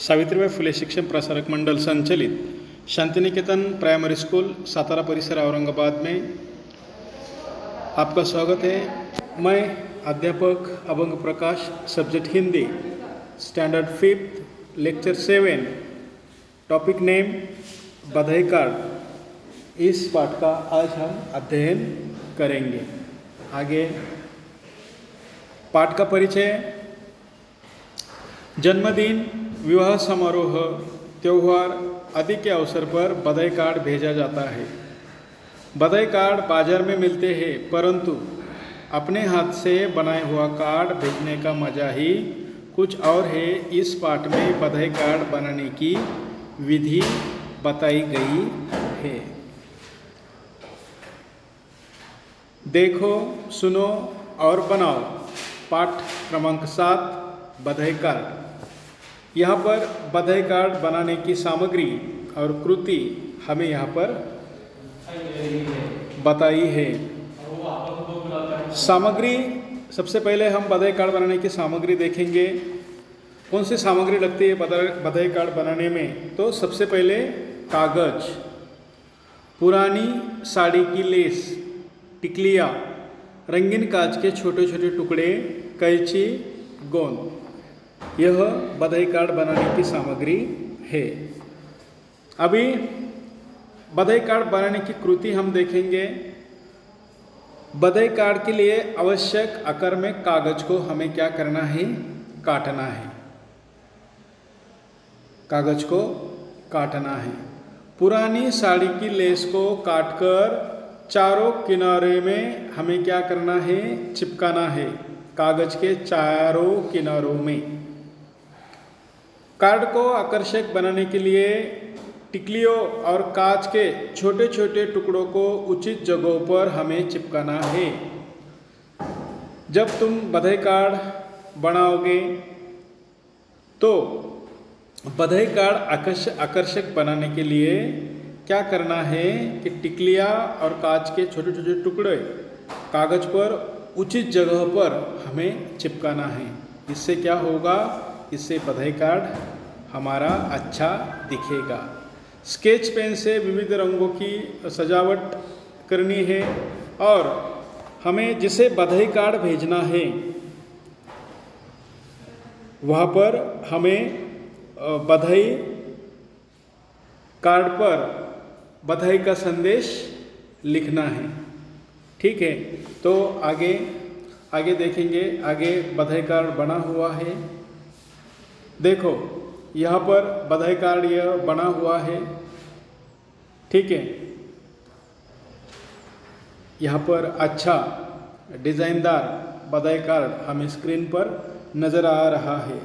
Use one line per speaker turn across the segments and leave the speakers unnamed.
सावित्रीबाई फुले शिक्षण प्रसारक मंडल संचालित, शांतिनिकेतन प्राइमरी स्कूल, सातारा परिसर, औरंगाबाद में आपका स्वागत है। मैं अध्यापक Abhang Prakash, subject Hindi standard fifth lecture seven topic name बधाई कार्ड इस पाठ का आज हम अध्ययन करेंगे। आगे पाठ का परिचय। जन्मदिन विवाह समारोह त्यौहार आदि के अवसर पर बधाई कार्ड भेजा जाता है। बधाई कार्ड बाज़ार में मिलते हैं, परंतु अपने हाथ से बनाए हुआ कार्ड भेजने का मज़ा ही कुछ और है। इस पाठ में बधाई कार्ड बनाने की विधि बताई गई है। देखो, सुनो और बनाओ। पाठ क्रमांक सात, बधाई कार्ड। यहाँ पर बधाई कार्ड बनाने की सामग्री और कृति हमें यहाँ पर बताई है। सामग्री, सबसे पहले हम बधाई कार्ड बनाने की सामग्री देखेंगे। कौन सी सामग्री लगती है बधाई कार्ड बनाने में? तो सबसे पहले कागज़, पुरानी साड़ी की लेस, टिकलिया, रंगीन कांच के छोटे छोटे टुकड़े, कैची, गोंद। यह बधाई कार्ड बनाने की सामग्री है। अभी बधाई कार्ड बनाने की कृति हम देखेंगे। बधाई कार्ड के लिए आवश्यक आकार में कागज़ को हमें क्या करना है? काटना है। कागज़ को काटना है। पुरानी साड़ी की लेस को काटकर चारों किनारे में हमें क्या करना है? चिपकाना है। कागज़ के चारों किनारों में। कार्ड को आकर्षक बनाने के लिए टिकलियों और कांच के छोटे छोटे टुकड़ों को उचित जगहों पर हमें चिपकाना है। जब तुम बधाई कार्ड बनाओगे तो बधाई कार्ड आकर्षक आकर्षक बनाने के लिए क्या करना है कि टिकलिया और कांच के छोटे छोटे टुकड़े कागज़ पर उचित जगह पर हमें चिपकाना है। इससे क्या होगा? इससे बधाई कार्ड हमारा अच्छा दिखेगा। स्केच पेन से विविध रंगों की सजावट करनी है और हमें जिसे बधाई कार्ड भेजना है, वहाँ पर हमें बधाई कार्ड पर बधाई का संदेश लिखना है। ठीक है तो आगे आगे देखेंगे, आगे बधाई कार्ड बना हुआ है। देखो यहाँ पर बधाई कार्ड यह बना हुआ है। ठीक है। यहाँ पर अच्छा डिज़ाइनदार बधाई कार्ड हमें स्क्रीन पर नज़र आ रहा है।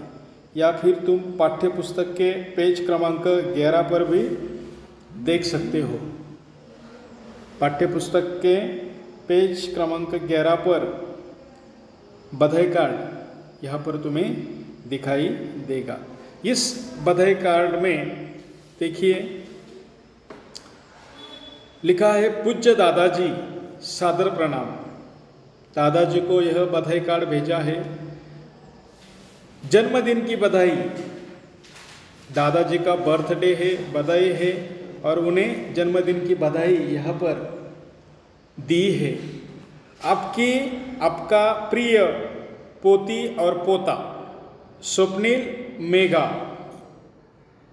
या फिर तुम पाठ्य पुस्तक के पेज क्रमांक 11 पर भी देख सकते हो। पाठ्य पुस्तक के पेज क्रमांक 11 पर बधाई कार्ड यहाँ पर तुम्हें दिखाई देगा। इस बधाई कार्ड में देखिए, लिखा है, पूज्य दादाजी, सादर प्रणाम। दादाजी को यह बधाई कार्ड भेजा है। जन्मदिन की बधाई। दादाजी का बर्थडे है, बधाई है, और उन्हें जन्मदिन की बधाई यहाँ पर दी है। आपकी, आपका प्रिय पोती और पोता। स्वप्निल मेघा।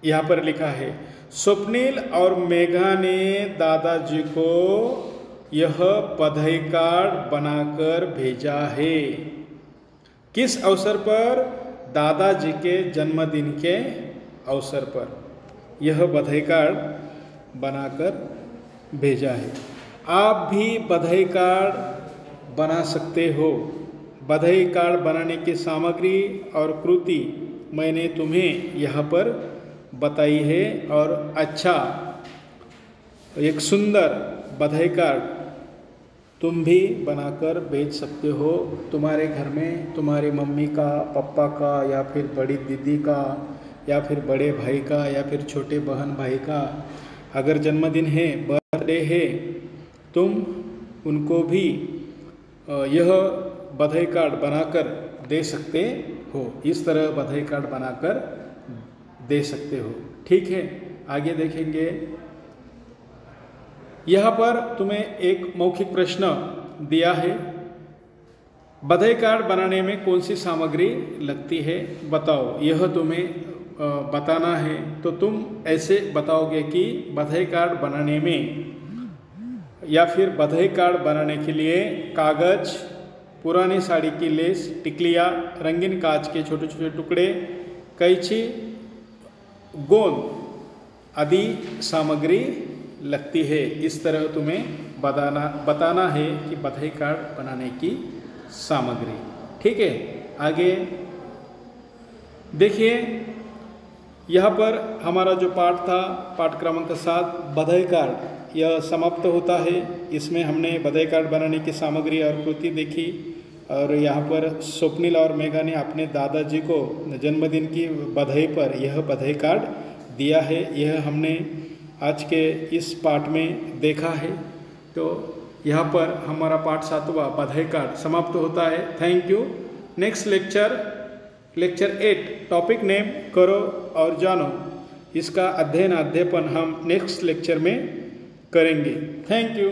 यहाँ पर लिखा है, स्वप्निल और मेघा ने दादाजी को यह बधाई कार्ड बनाकर भेजा है। किस अवसर पर? दादाजी के जन्मदिन के अवसर पर यह बधाई कार्ड बनाकर भेजा है। आप भी बधाई कार्ड बना सकते हो। बधाई कार्ड बनाने की सामग्री और कृति मैंने तुम्हें यहाँ पर बताई है और अच्छा एक सुंदर बधाई कार्ड तुम भी बनाकर भेज सकते हो। तुम्हारे घर में तुम्हारी मम्मी का पापा का, या फिर बड़ी दीदी का, या फिर बड़े भाई का, या फिर छोटे बहन भाई का अगर जन्मदिन है, बर्थडे है, तुम उनको भी यह बधाई कार्ड बनाकर दे सकते हो। इस तरह बधाई कार्ड बनाकर दे सकते हो। ठीक है, आगे देखेंगे। यहाँ पर तुम्हें एक मौखिक प्रश्न दिया है। बधाई कार्ड बनाने में कौन सी सामग्री लगती है, बताओ। यह तुम्हें बताना है। तो तुम ऐसे बताओगे कि बधाई कार्ड बनाने में या फिर बधाई कार्ड बनाने के लिए कागज़ पुरानी साड़ी की लेस, टिकलिया, रंगीन कांच के छोटे छोटे टुकड़े, कैची, गोंद आदि सामग्री लगती है। इस तरह तुम्हें बताना बताना है कि बधाई कार्ड बनाने की सामग्री। ठीक है, आगे देखिए, यहाँ पर हमारा जो पाठ था, पाठ क्रमांक सात, बधाई कार्ड, यह समाप्त होता है। इसमें हमने बधाई कार्ड बनाने की सामग्री और कृति देखी। और यहाँ पर स्वप्निल और मेघा ने अपने दादाजी को जन्मदिन की बधाई पर यह बधाई कार्ड दिया है। यह हमने आज के इस पाठ में देखा है। तो यहाँ पर हमारा पाठ सातवा बधाई कार्ड समाप्त होता है। Thank you next lecture lecture eight topic name करो और जानो। इसका अध्ययन अध्यापन हम नेक्स्ट लेक्चर में करेंगे। Thank you